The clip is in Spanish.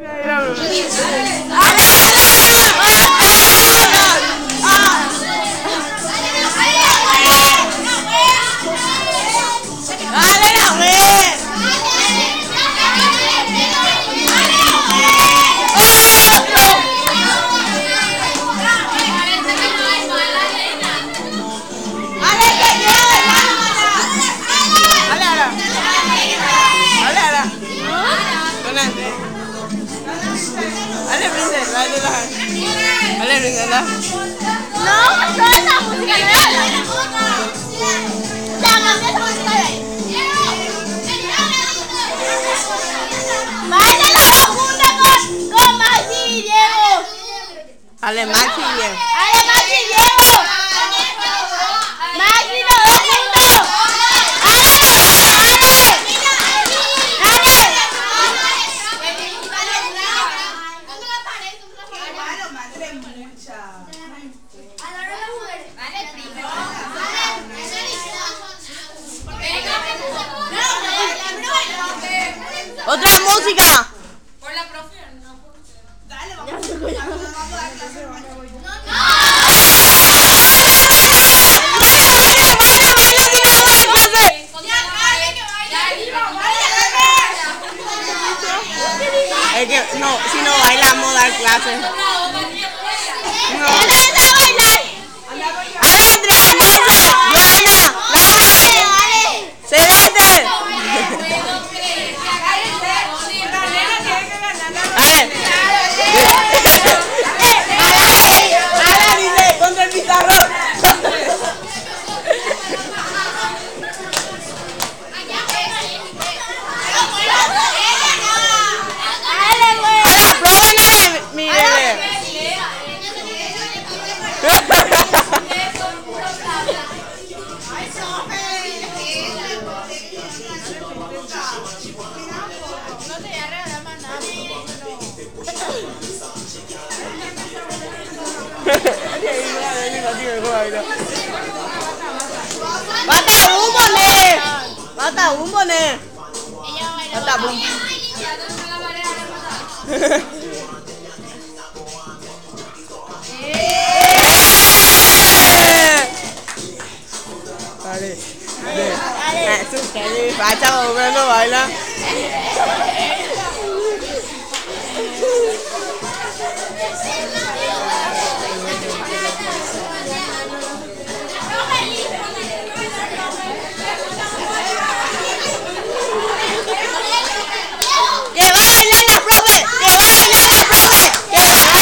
你吃啊 No, solo esa música real. Ya, cambia esa música ahí. Báilalo junto con, con Maxi y Diego. Ale, Maxi bien. Ale, Maxi y Diego. Maxi, los dos juntos. Ale, Ale. Ale. ¡Otra música! Es que no, si no bailamos dar clases. No. Bata umone. Bata umone. Bata bum. Allez, allez, allez, tout calé, va t'en au même moment là.